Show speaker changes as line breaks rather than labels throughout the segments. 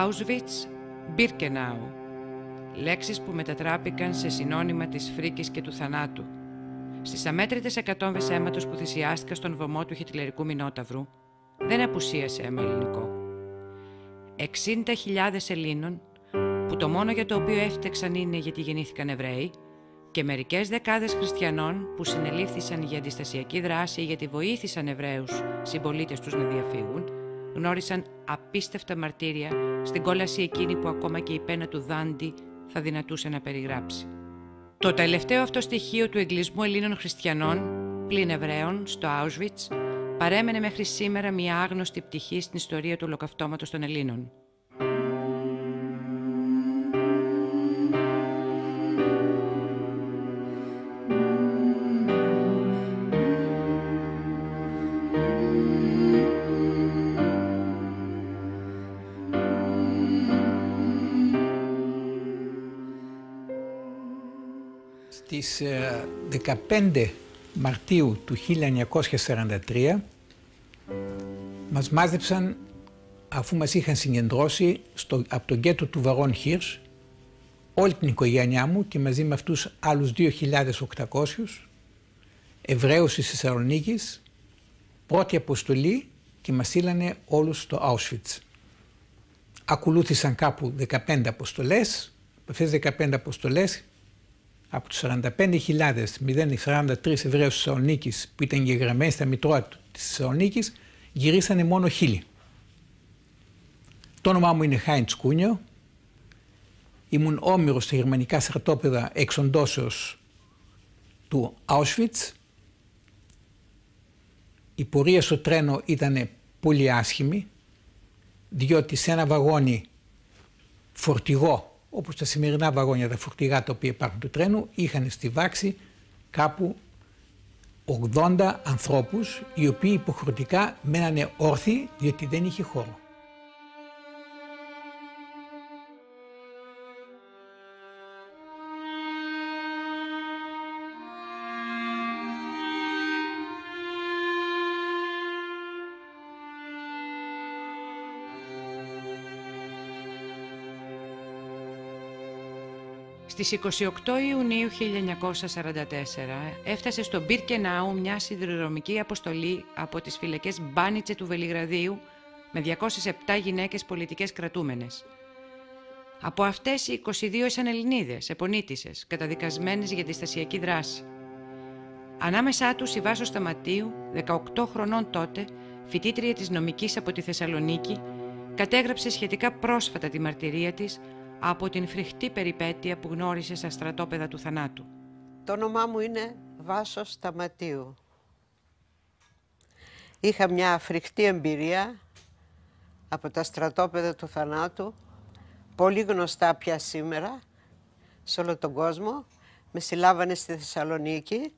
Auschwitz, Birkenau. Λέξεις που μετατράπηκαν σε συνώνυμα της φρίκης και του θανάτου. Στις αμέτρητες εκατόμβες αίματος που θυσιάστηκαν στον βωμό του χιτλερικού μηνόταυρου, δεν απουσίασε αίμα ελληνικό. 60.000 Ελλήνων, που το μόνο για το οποίο έφτεξαν είναι γιατί γεννήθηκαν Εβραίοι, και μερικές δεκάδες χριστιανών που συνελήφθησαν για αντιστασιακή δράση ή γιατί βοήθησαν Εβραίους συμπολίτες τους να διαφύγουν, γνώρισαν απίστευτα μαρτύρια στην κόλαση εκείνη που ακόμα και η πένα του Δάντη θα δυνατούσε να περιγράψει. Το τελευταίο αυτό στοιχείο του εγκλισμού Ελλήνων χριστιανών, πλην Εβραίων, στο Auschwitz, παρέμενε μέχρι σήμερα μια άγνωστη πτυχή στην ιστορία του ολοκαυτώματος των Ελλήνων.
Στις 15 ε, Μαρτίου του 1943 μας μάζεψαν αφού μας είχαν συγκεντρώσει στο, από τον κέντρο του Βαρών Χίρς όλη την οικογένειά μου και μαζί με αυτούς άλλους 2.800 Εβραίους της Θεσσαλονίκης, πρώτη αποστολή και μας στείλανε όλους στο Auschwitz. Ακολούθησαν κάπου 15 αποστολές, από αυτές 15 αποστολές από τους 45.043 Εβραίους της Θεσσαλονίκης που ήταν γεγραμμένοι στα Μητρώα της Θεσσαλονίκης γυρίσανε μόνο χίλιοι. Το όνομά μου είναι Χάιντς Κούνιο. Ήμουν όμοιρος στα γερμανικά στρατόπεδα εξοντώσεως του Auschwitz. Η πορεία στο τρένο ήταν πολύ άσχημη, διότι σε ένα βαγόνι φορτηγό όπως τα σημερινά βαγόνια, τα φορτηγά τα οποία υπάρχουν του τρένου, είχαν στη βάξη κάπου 80 ανθρώπους οι οποίοι υποχρεωτικά μένανε όρθιοι διότι δεν είχε χώρο.
Στις 28 Ιουνίου 1944 έφτασε στο Μπίρκενάου μια σιδηροδρομική αποστολή από τις φυλακές Μπάνιτσε του Βελιγραδίου με 207 γυναίκες πολιτικές κρατούμενες. Από αυτές οι 22 ήσαν Ελληνίδες, επονίτησες, καταδικασμένες για τη στασιακή δράση. Ανάμεσά τους η Βάσος Σταματίου, 18 χρονών τότε, φοιτήτρια της νομικής από τη Θεσσαλονίκη, κατέγραψε σχετικά πρόσφατα τη μαρτυρία της από την φρικτή περιπέτεια που γνώρισε στα στρατόπεδα του θανάτου.
Το όνομά μου είναι Βάσος Σταματίου. Είχα μια φρικτή εμπειρία από τα στρατόπεδα του θανάτου, πολύ γνωστά πια σήμερα σε όλο τον κόσμο. Με συλλάβανε στη Θεσσαλονίκη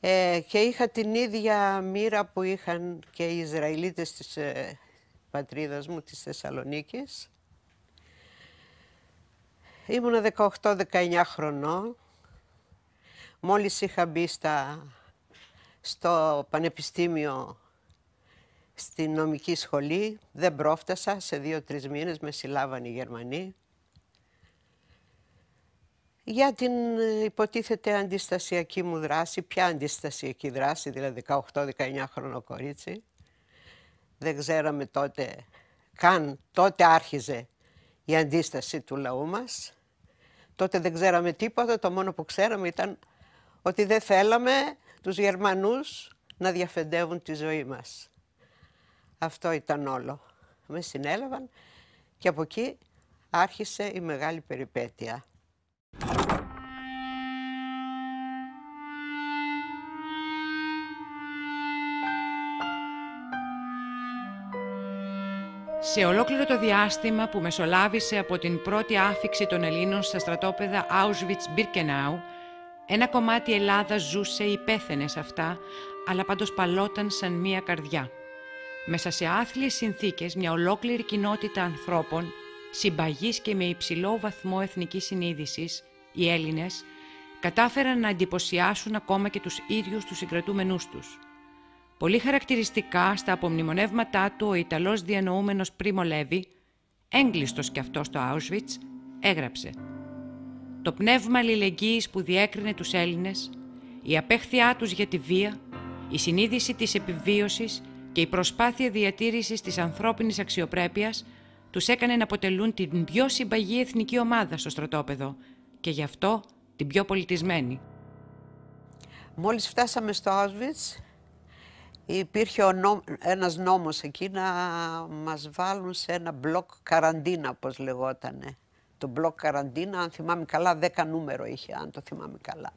ε, και είχα την ίδια μοίρα που είχαν και οι Ισραηλίτες της ε, πατρίδας μου, της Θεσσαλονίκης. Ήμουνα 18-19 χρονών. Μόλις είχα μπει στο πανεπιστήμιο στη νομική σχολή, δεν πρόφτασα, σε δύο-τρεις μήνες με συλλάβαν οι Γερμανοί. Για την υποτίθεται αντιστασιακή μου δράση, ποια αντιστασιακή δράση, δηλαδή 18-19 χρονό κορίτσι. Δεν ξέραμε τότε, καν τότε άρχιζε η αντίσταση του λαού μας. Τότε δεν ξέραμε τίποτα, το μόνο που ξέραμε ήταν ότι δεν θέλαμε τους Γερμανούς να διαφεντεύουν τη ζωή μας. Αυτό ήταν όλο. Με συνέλαβαν και από εκεί άρχισε η μεγάλη περιπέτεια.
Σε ολόκληρο το διάστημα που μεσολάβησε από την πρώτη άφηξη των Ελλήνων στα στρατόπεδα Auschwitz-Birkenau, ένα κομμάτι Ελλάδα ζούσε ή πέθαινε σε αυτά, αλλά πάντως παλόταν σαν μία καρδιά. Μέσα σε άθλιες συνθήκες μια ολόκληρη κοινότητα ανθρώπων, συμπαγής και με υψηλό βαθμό εθνικής συνείδησης, οι Έλληνες, κατάφεραν να εντυπωσιάσουν ακόμα και τους ίδιους τους συγκρατούμενούς τους. Πολύ χαρακτηριστικά στα απομνημονεύματά του ο Ιταλός διανοούμενος Πρίμο Λέβη έγκλειστος κι αυτός στο Auschwitz, έγραψε «Το πνεύμα αλληλεγγύης που διέκρινε τους Έλληνες, η απέχθειά τους για τη βία, η συνείδηση της επιβίωσης και η προσπάθεια διατήρησης της ανθρώπινης αξιοπρέπειας τους έκανε να αποτελούν την πιο συμπαγή εθνική ομάδα στο στρατόπεδο και γι' αυτό την πιο πολιτισμένη.
Μόλις φτάσαμε στο Auschwitz, υπήρχε ο νόμ, ένας νόμος εκεί να μας βάλουν σε ένα μπλοκ καραντίνα, όπως λεγότανε. Το μπλοκ καραντίνα, αν θυμάμαι καλά, δέκα νούμερο είχε, αν το θυμάμαι καλά.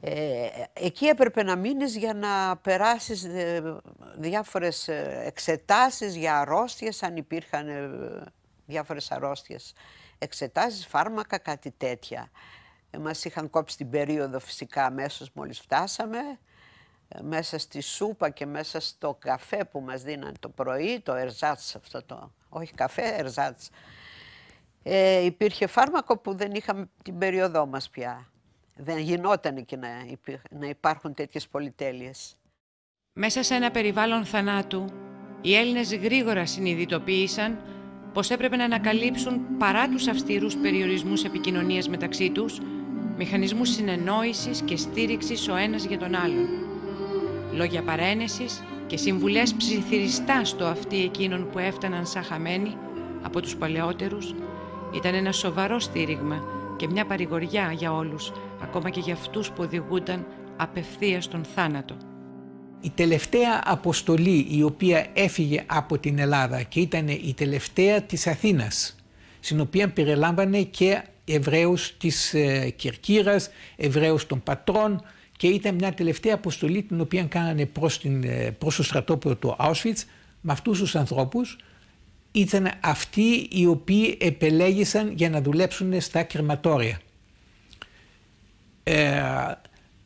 Ε, εκεί έπρεπε να μείνεις για να περάσεις ε, διάφορες ε, εξετάσεις για αρρώστιες, αν υπήρχαν ε, διάφορες αρρώστιες. Εξετάσεις, φάρμακα, κάτι τέτοια. Ε, μας είχαν κόψει την περίοδο φυσικά αμέσως μόλις φτάσαμε. Μέσα στη σούπα και μέσα στο καφέ που μας δίναν το πρωί, το ερζάτς αυτό το, όχι καφέ, ερζάτς. Ε, υπήρχε φάρμακο που δεν είχαμε την περίοδό μας πια δεν γινόταν και να, να υπάρχουν τέτοιες πολυτέλειες.
Μέσα σε ένα περιβάλλον θανάτου, οι Έλληνες γρήγορα συνειδητοποίησαν πως έπρεπε να ανακαλύψουν παρά τους αυστηρούς περιορισμούς επικοινωνίας μεταξύ τους, μηχανισμούς συνεννόησης και στήριξης ο ένας για τον άλλον. Λόγια παρένεσης και συμβουλές ψιθυριστά στο αυτί εκείνων που έφταναν σαν χαμένοι από τους παλαιότερους ήταν ένα σοβαρό στήριγμα και μια παρηγοριά για όλους, ακόμα και για αυτούς που οδηγούνταν απευθείας στον θάνατο.
Η τελευταία αποστολή η οποία έφυγε από την Ελλάδα και ήταν η τελευταία της Αθήνας, στην οποία περιλάμβανε και Εβραίους της ε, Κερκύρας, Εβραίους των Πατρών και ήταν μια τελευταία αποστολή την οποία κάνανε προς, την, ε, προς το στρατόπεδο του Auschwitz με αυτούς τους ανθρώπους ήταν αυτοί οι οποίοι επελέγησαν για να δουλέψουν στα κρεματόρια. Ε,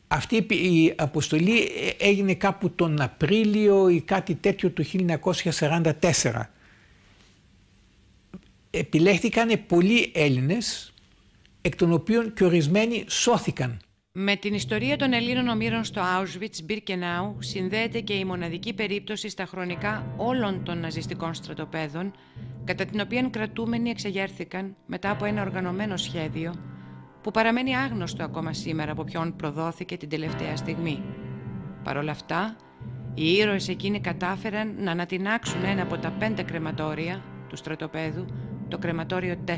αυτή η αποστολή έγινε κάπου τον Απρίλιο ή κάτι τέτοιο του 1944. Επιλέχθηκαν πολλοί Έλληνες, εκ των οποίων και ορισμένοι σώθηκαν.
Με την ιστορία των Ελλήνων ομήρων στο Auschwitz-Birkenau συνδέεται και η μοναδική περίπτωση στα χρονικά όλων των ναζιστικών στρατοπέδων, κατά την οποία κρατούμενοι εξεγέρθηκαν μετά από ένα οργανωμένο σχέδιο που παραμένει άγνωστο ακόμα σήμερα από ποιον προδόθηκε την τελευταία στιγμή. Παρ' όλα αυτά, οι ήρωες εκείνοι κατάφεραν να ανατινάξουν ένα από τα πέντε κρεματόρια του στρατοπέδου, το κρεματόριο 4.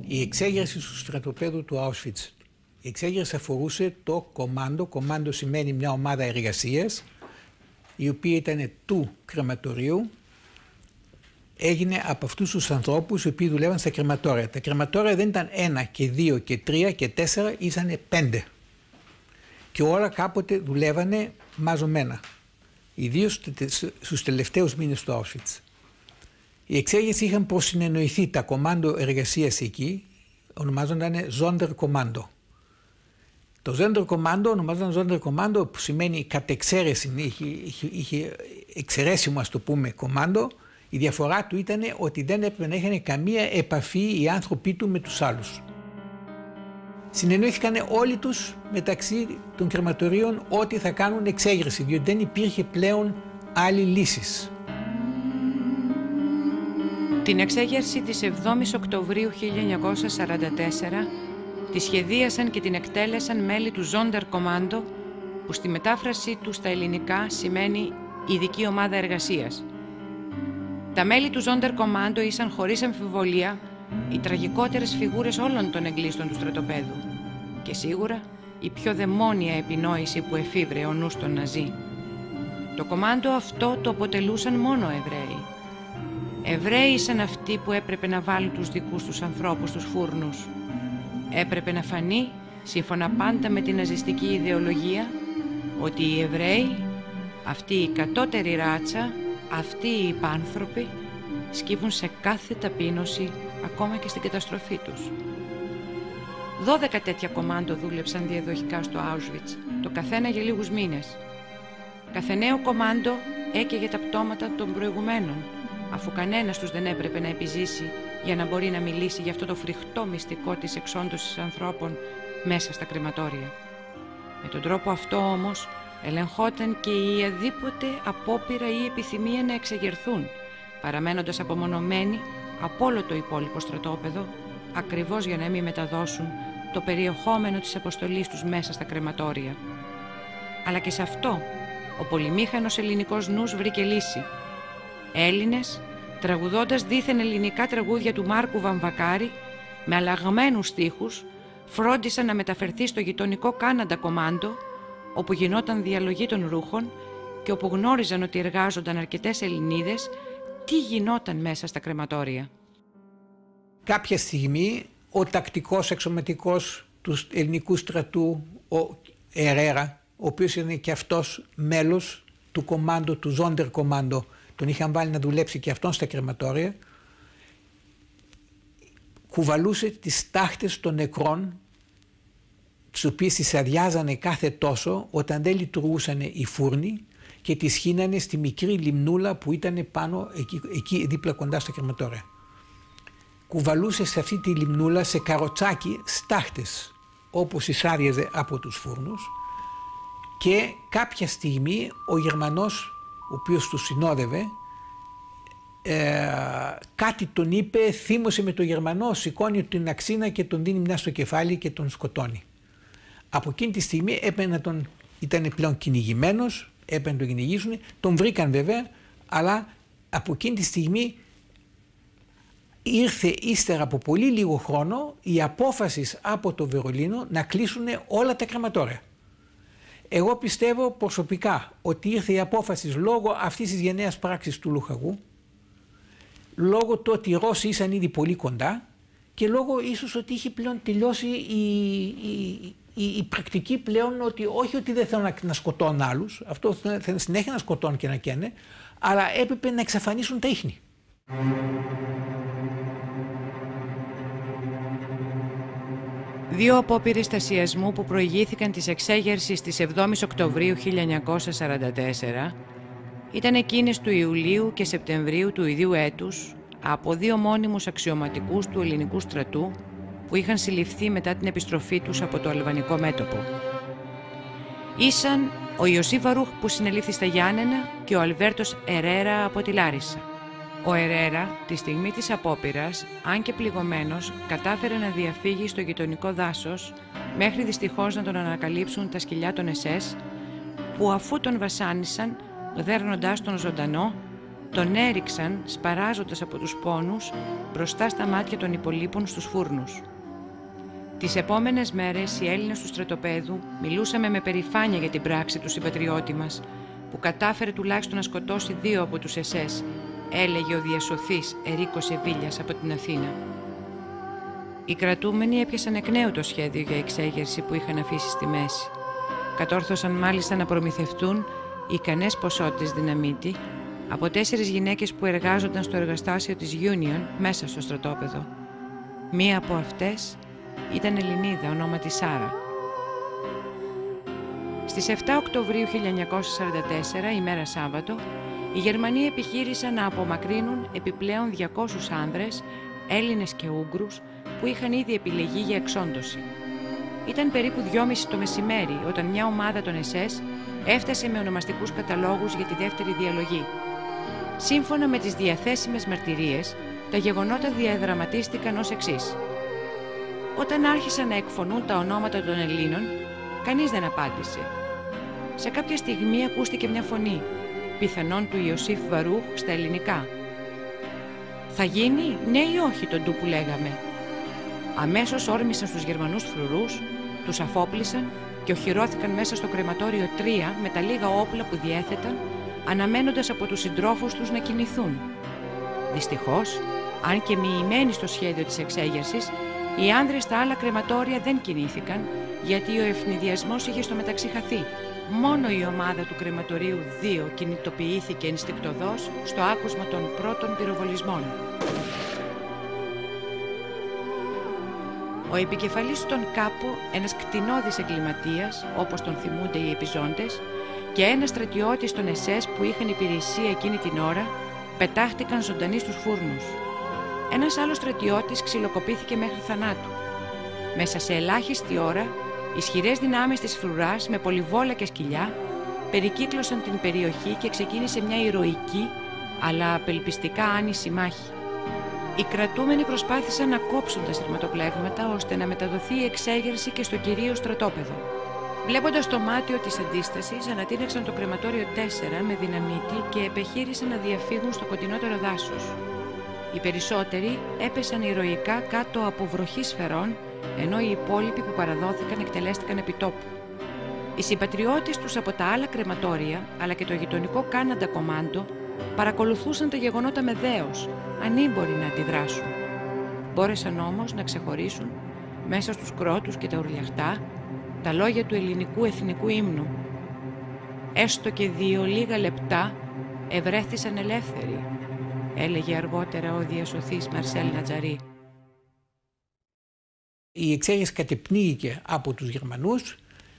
Η εξέγερση του στρατοπέδου του Auschwitz η εξέγερση αφορούσε το κομμάντο. Κομμάντο σημαίνει μια ομάδα εργασίας η οποία ήταν του κρεματορίου έγινε από αυτούς τους ανθρώπους οι οποίοι δουλεύαν στα κρεματόρια. Τα κρεματόρια δεν ήταν ένα και δύο και τρία και τέσσερα, ήσαν πέντε. Και όλα κάποτε δουλεύανε μαζωμένα. Ιδίως στους τελευταίους μήνες του Auschwitz. Οι εξέγερση είχαν προσυνεννοηθεί τα κομμάντο εργασίας εκεί, ονομάζονταν Sonderkommando. Το Zender Commando ονομάζονταν Zender Commando που σημαίνει κατεξαίρεση, είχε, είχε, είχε εξαιρέσιμο ας το πούμε κομμάντο. Η διαφορά του ήταν ότι δεν έπρεπε να είχαν καμία επαφή οι άνθρωποι του με τους άλλους. Συνεννοήθηκαν όλοι τους μεταξύ των κρεματορίων ότι θα κάνουν εξέγερση, διότι δεν υπήρχε πλέον άλλη λύση.
Την εξέγερση της 7ης Οκτωβρίου 1944 Τη σχεδίασαν και την εκτέλεσαν μέλη του Ζόντερ Κομάντο, που στη μετάφρασή του στα ελληνικά σημαίνει ειδική ομάδα εργασίας. Τα μέλη του Ζόντερ Κομάντο ήσαν χωρίς αμφιβολία οι τραγικότερες φιγούρες όλων των εγκλήστων του στρατοπέδου και σίγουρα η πιο δαιμόνια επινόηση που εφήβρε ο νους των Ναζί. Το κομάντο αυτό το αποτελούσαν μόνο Εβραίοι. Εβραίοι ήσαν αυτοί που έπρεπε να βάλουν τους δικούς τους ανθρώπους στους φούρνους έπρεπε να φανεί, σύμφωνα πάντα με την ναζιστική ιδεολογία, ότι οι Εβραίοι, αυτή η κατώτερη ράτσα, αυτοί οι υπάνθρωποι, σκύβουν σε κάθε ταπείνωση, ακόμα και στην καταστροφή τους. Δώδεκα τέτοια κομμάντο δούλεψαν διαδοχικά στο Auschwitz, το καθένα για λίγους μήνες. Κάθε νέο κομμάντο έκαιγε τα πτώματα των προηγουμένων, αφού κανένας τους δεν έπρεπε να επιζήσει για να μπορεί να μιλήσει για αυτό το φρικτό μυστικό της εξόντωσης ανθρώπων μέσα στα κρεματόρια. Με τον τρόπο αυτό όμως ελεγχόταν και η αδίποτε απόπειρα ή επιθυμία να εξεγερθούν, παραμένοντας απομονωμένοι από όλο το υπόλοιπο στρατόπεδο, ακριβώς για να μην μεταδώσουν το περιεχόμενο της αποστολής τους μέσα στα κρεματόρια. Αλλά και σε αυτό ο πολυμήχανος ελληνικός νους βρήκε λύση. Έλληνες, τραγουδώντας δίθεν ελληνικά τραγούδια του Μάρκου Βαμβακάρη, με αλλαγμένους στίχους, φρόντισαν να μεταφερθεί στο γειτονικό Κάναντα Κομάντο, όπου γινόταν διαλογή των ρούχων και όπου γνώριζαν ότι εργάζονταν αρκετές Ελληνίδες, τι γινόταν μέσα στα κρεματόρια.
Κάποια στιγμή ο τακτικός εξωματικός του ελληνικού στρατού, ο Ερέρα, ο οποίος είναι και αυτός μέλος του κομμάντο, του Ζόντερ κομμάντο, τον είχαν βάλει να δουλέψει και αυτόν στα κρεματόρια, κουβαλούσε τις τάχτες των νεκρών τις οποίες τις αδειάζανε κάθε τόσο όταν δεν λειτουργούσαν οι φούρνοι και τις χύνανε στη μικρή λιμνούλα που ήταν πάνω εκεί, εκεί δίπλα κοντά στα κρεματόρια. Κουβαλούσε σε αυτή τη λιμνούλα σε καροτσάκι στάχτες όπως εισάριαζε από τους φούρνους και κάποια στιγμή ο Γερμανός ο οποίος του συνόδευε ε, κάτι τον είπε, θύμωσε με τον Γερμανό, σηκώνει την αξίνα και τον δίνει μια στο κεφάλι και τον σκοτώνει. Από εκείνη τη στιγμή έπαιρνε να τον, ήταν πλέον κυνηγημένος, έπαιρνε να τον κυνηγήσουν, τον βρήκαν βέβαια, αλλά από εκείνη τη στιγμή ήρθε ύστερα από πολύ λίγο χρόνο η απόφασης από το Βερολίνο να κλείσουν όλα τα κραματόρια. Εγώ πιστεύω προσωπικά ότι ήρθε η απόφαση λόγω αυτής της γενναίας πράξης του Λουχαγού λόγω του ότι οι Ρώσοι ήσαν ήδη πολύ κοντά και λόγω ίσως ότι είχε πλέον τελειώσει η, η, η, πρακτική πλέον ότι όχι ότι δεν θέλουν να, να σκοτώνουν άλλους, αυτό θέλουν συνέχεια να σκοτώνουν και να καίνε, αλλά έπρεπε να εξαφανίσουν τα ίχνη.
Δύο απόπειρες στασιασμού που προηγήθηκαν της εξέγερσης της 7 Οκτωβρίου 1944 ήταν εκείνες του Ιουλίου και Σεπτεμβρίου του ίδιου έτους από δύο μόνιμους αξιωματικούς του ελληνικού στρατού που είχαν συλληφθεί μετά την επιστροφή τους από το αλβανικό μέτωπο. Ήσαν ο Ιωσή Βαρούχ που συνελήφθη στα Γιάννενα και ο Αλβέρτος Ερέρα από τη Λάρισα. Ο Ερέρα, τη στιγμή της απόπειρας, αν και πληγωμένος, κατάφερε να διαφύγει στο γειτονικό δάσος μέχρι δυστυχώς να τον ανακαλύψουν τα σκυλιά των ΕΣΕΣ που αφού τον βασάνισαν δέρνοντάς τον ζωντανό, τον έριξαν σπαράζοντας από τους πόνους μπροστά στα μάτια των υπολείπων στους φούρνους. Τις επόμενες μέρες οι Έλληνες του στρατοπέδου μιλούσαμε με περηφάνεια για την πράξη του συμπατριώτη μας, που κατάφερε τουλάχιστον να σκοτώσει δύο από τους ΕΣΕΣ, έλεγε ο διασωθής Ερίκος Εβίλιας από την Αθήνα. Οι κρατούμενοι έπιασαν εκ νέου το σχέδιο για εξέγερση που είχαν αφήσει στη μέση. Κατόρθωσαν μάλιστα να προμηθευτούν ικανές ποσότητες δυναμίτη από τέσσερις γυναίκες που εργάζονταν στο εργαστάσιο της Union μέσα στο στρατόπεδο. Μία από αυτές ήταν Ελληνίδα, ονόματι Σάρα. Στις 7 Οκτωβρίου 1944, ημέρα Σάββατο, οι Γερμανοί επιχείρησαν να απομακρύνουν επιπλέον 200 άνδρες, Έλληνες και Ούγγρους, που είχαν ήδη επιλεγεί για εξόντωση. Ήταν περίπου 2.30 το μεσημέρι όταν μια ομάδα των ΕΣΕΣ έφτασε με ονομαστικούς καταλόγους για τη δεύτερη διαλογή. Σύμφωνα με τις διαθέσιμες μαρτυρίες, τα γεγονότα διαδραματίστηκαν ως εξής. Όταν άρχισαν να εκφωνούν τα ονόματα των Ελλήνων, κανείς δεν απάντησε. Σε κάποια στιγμή ακούστηκε μια φωνή, πιθανόν του Ιωσήφ Βαρούχ στα ελληνικά. «Θα γίνει, ναι ή όχι» τον του που λέγαμε. Αμέσως όρμησαν στους Γερμανούς φρουρούς, τους αφόπλησαν και οχυρώθηκαν μέσα στο κρεματόριο τρία με τα λίγα όπλα που διέθεταν, αναμένοντας από τους συντρόφους τους να κινηθούν. Δυστυχώς, αν και μοιημένοι στο σχέδιο της εξέγερσης, οι άνδρες στα άλλα κρεματόρια δεν κινήθηκαν, γιατί ο ευνηδιασμός είχε στο μεταξύ χαθεί. Μόνο η ομάδα του κρεματορίου 2 κινητοποιήθηκε ενστικτοδός στο άκουσμα των πρώτων πυροβολισμών. Ο επικεφαλής των ΚΑΠΟ, ένας κτηνώδης εγκληματίας, όπως τον θυμούνται οι επιζώντες, και ένας στρατιώτης των ΕΣΕΣ που είχαν υπηρεσία εκείνη την ώρα, πετάχτηκαν ζωντανοί στους φούρνους. Ένας άλλος στρατιώτης ξυλοκοπήθηκε μέχρι θανάτου. Μέσα σε ελάχιστη ώρα, ισχυρές δυνάμεις της φρουράς με πολυβόλα και σκυλιά περικύκλωσαν την περιοχή και ξεκίνησε μια ηρωική αλλά απελπιστικά άνηση μάχη. Οι κρατούμενοι προσπάθησαν να κόψουν τα σειρματοπλέγματα ώστε να μεταδοθεί η εξέγερση και στο κυρίως στρατόπεδο. Βλέποντας το μάτιο της αντίστασης, ανατείναξαν το κρεματόριο 4 με δυναμίτη και επιχείρησαν να διαφύγουν στο κοντινότερο δάσος. Οι περισσότεροι έπεσαν ηρωικά κάτω από βροχή σφαιρών, ενώ οι υπόλοιποι που παραδόθηκαν εκτελέστηκαν επί τόπου. Οι συμπατριώτες τους από τα άλλα κρεματόρια, αλλά και το γειτονικό Κάναντα Κομάντο, παρακολουθούσαν τα γεγονότα με δέος, ανήμποροι να αντιδράσουν. Μπόρεσαν όμως να ξεχωρίσουν, μέσα στους κρότους και τα ουρλιαχτά, τα λόγια του ελληνικού εθνικού ύμνου. Έστω και δύο λίγα λεπτά ευρέθησαν ελεύθεροι, έλεγε αργότερα ο διασωθής Μαρσέλ Νατζαρή.
Η εξέγερση κατεπνίγηκε από τους Γερμανούς,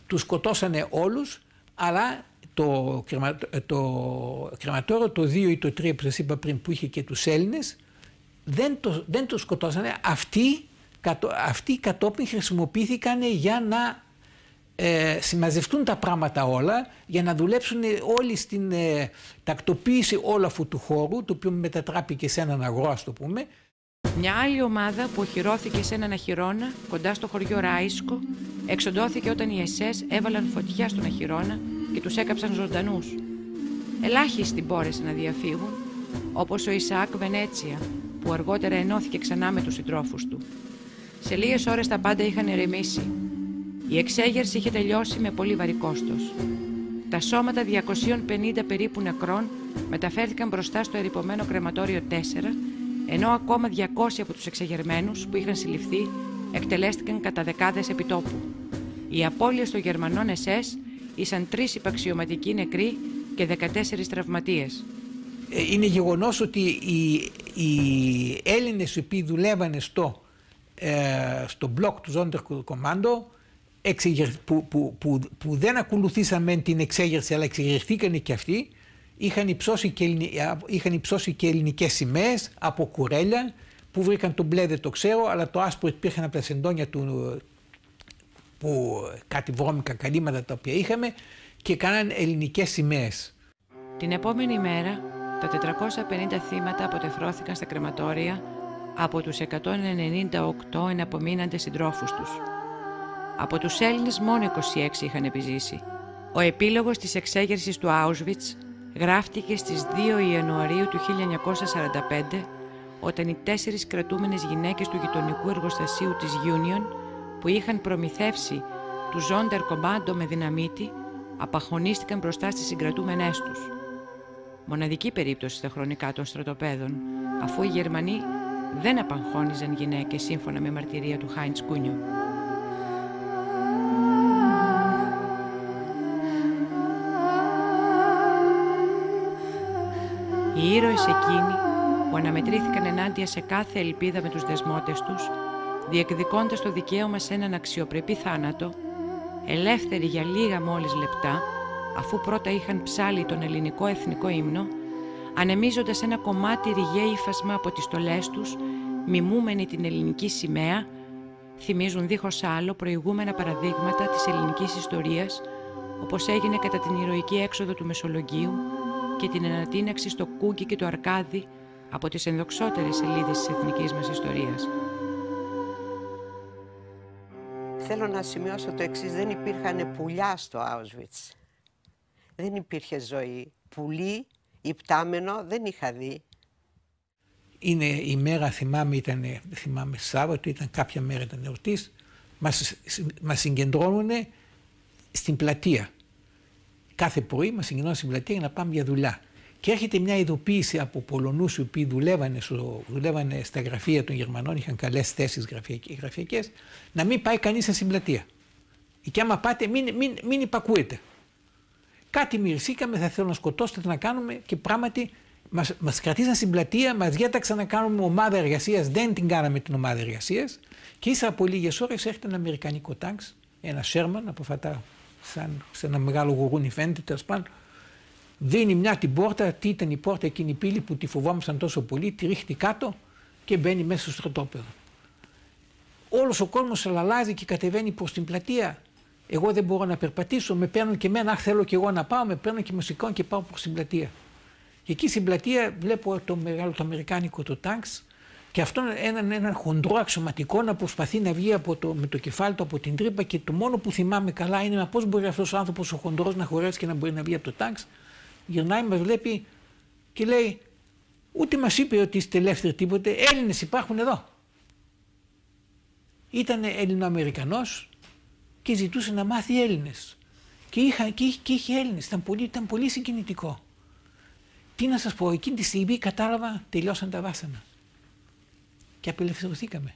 τους σκοτώσανε όλους, αλλά το, το κρεματόριο, το 2 ή το 3 που σας είπα πριν που είχε και τους Έλληνες, δεν το, δεν το σκοτώσανε. Αυτοί, αυτοί κατόπιν χρησιμοποιήθηκαν για να ε, συμμαζευτούν τα πράγματα όλα για να δουλέψουν όλοι στην ε, τακτοποίηση όλου αυτού του χώρου το οποίο μετατράπηκε σε έναν αγρό ας το πούμε.
Μια άλλη ομάδα που οχυρώθηκε σε έναν αχυρώνα κοντά στο χωριό Ράισκο εξοντώθηκε όταν οι ΕΣΕΣ έβαλαν φωτιά στον αχυρώνα και τους έκαψαν ζωντανούς. Ελάχιστοι μπόρεσαν να διαφύγουν, όπως ο Ισαάκ Βενέτσια που αργότερα ενώθηκε ξανά με τους συντρόφους του. Σε λίγες ώρες τα πάντα είχαν ηρεμήσει η εξέγερση είχε τελειώσει με πολύ βαρύ κόστος. Τα σώματα 250 περίπου νεκρών μεταφέρθηκαν μπροστά στο ερυπωμένο κρεματόριο 4, ενώ ακόμα 200 από τους εξεγερμένους που είχαν συλληφθεί εκτελέστηκαν κατά δεκάδες επιτόπου. Οι απώλειες των Γερμανών ΕΣΕΣ ήσαν τρεις υπαξιωματικοί νεκροί και 14 τραυματίες.
Ε, είναι γεγονός ότι οι, οι Έλληνες οι οποίοι δουλεύανε στο, ε, στο μπλοκ του Ζόντερ Κομάντο που, που, που, που δεν ακολουθήσαμε την εξέγερση αλλά εξεγερθήκανε και αυτοί είχαν υψώσει και, είχαν υψώσει και ελληνικές σημαίες από κουρέλια που βρήκαν το μπλε δεν το ξέρω αλλά το άσπρο υπήρχαν από τα σεντόνια του που κάτι βρώμικα καλύματα τα οποία είχαμε και κάναν ελληνικές σημαίες.
Την επόμενη μέρα τα 450 θύματα αποτεφρώθηκαν στα κρεματόρια από τους 198 εναπομείναντες συντρόφους τους. Από τους Έλληνες μόνο 26 είχαν επιζήσει. Ο επίλογος της εξέγερσης του Auschwitz γράφτηκε στις 2 Ιανουαρίου του 1945 όταν οι τέσσερις κρατούμενες γυναίκες του γειτονικού εργοστασίου της Union που είχαν προμηθεύσει του Ζόντερ Κομπάντο με δυναμίτη απαχωνίστηκαν μπροστά στις συγκρατούμενές τους. Μοναδική περίπτωση στα χρονικά των στρατοπέδων, αφού οι Γερμανοί δεν απαγχώνιζαν γυναίκες σύμφωνα με μαρτυρία του Χάιντς Κούνιο. Οι ήρωες εκείνοι που αναμετρήθηκαν ενάντια σε κάθε ελπίδα με τους δεσμότες τους, διεκδικώντας το δικαίωμα σε έναν αξιοπρεπή θάνατο, ελεύθεροι για λίγα μόλις λεπτά, αφού πρώτα είχαν ψάλει τον ελληνικό εθνικό ύμνο, ανεμίζοντας ένα κομμάτι ρηγέ ύφασμα από τις στολές τους, μιμούμενοι την ελληνική σημαία, θυμίζουν δίχως άλλο προηγούμενα παραδείγματα της ελληνικής ιστορίας, όπως έγινε κατά την ηρωική έξοδο του Μεσολογγίου και την ανατείναξη στο Κούκι και το Αρκάδι από τις ενδοξότερες σελίδες της εθνικής μας ιστορίας.
Θέλω να σημειώσω το εξής, δεν υπήρχαν πουλιά στο Auschwitz. Δεν υπήρχε ζωή. Πουλί, υπτάμενο, δεν είχα δει.
Είναι η μέρα, θυμάμαι, ήταν, θυμάμαι Σάββατο, ήταν κάποια μέρα ήταν εορτής, μας, μας συγκεντρώνουν στην πλατεία κάθε πρωί μας συγκινώνουν στην πλατεία για να πάμε για δουλειά. Και έρχεται μια ειδοποίηση από Πολωνούς οι οποίοι δουλεύανε, στο, δουλεύανε στα γραφεία των Γερμανών, είχαν καλές θέσεις γραφειακές, να μην πάει κανείς στην πλατεία. Και άμα πάτε, μην, μην, μην υπακούετε. Κάτι μυρισήκαμε, θα θέλω να σκοτώσετε, να κάνουμε και πράγματι μα μας κρατήσαν στην πλατεία, μας διέταξαν να κάνουμε ομάδα εργασίας. Δεν την κάναμε την ομάδα εργασίας. Και ύστερα από λίγες ώρες έρχεται ένα Αμερικανικό τάγκ, ένα Σέρμαν από αυτά σαν σε ένα μεγάλο γουρούνι φαίνεται τέλος πάντων. Δίνει μια την πόρτα, τι ήταν η πόρτα εκείνη η πύλη που τη φοβόμασταν τόσο πολύ, τη ρίχνει κάτω και μπαίνει μέσα στο στρατόπεδο. Όλος ο κόσμος αλλάζει και κατεβαίνει προς την πλατεία. Εγώ δεν μπορώ να περπατήσω, με παίρνουν και εμένα, αχ θέλω και εγώ να πάω, με παίρνουν και με και πάω προς την πλατεία. Και εκεί στην πλατεία βλέπω το μεγάλο το αμερικάνικο το τάγκς και αυτόν έναν, έναν χοντρό αξιωματικό να προσπαθεί να βγει από το, με το κεφάλι του από την τρύπα και το μόνο που θυμάμαι καλά είναι πώς μπορεί αυτός ο άνθρωπος ο χοντρός να χωρέσει και να μπορεί να βγει από το τάγκ. Γυρνάει, μας βλέπει και λέει, ούτε μας είπε ότι είστε ελεύθεροι τίποτε, Έλληνες υπάρχουν εδώ. Ήταν Ελληνοαμερικανός και ζητούσε να μάθει Έλληνες. Και, είχα, και, και είχε Έλληνες, ήταν πολύ, ήταν πολύ συγκινητικό. Τι να σας πω, εκείνη τη στιγμή κατάλαβα τελειώσαν τα βάσανα. Και απελευθερωθήκαμε.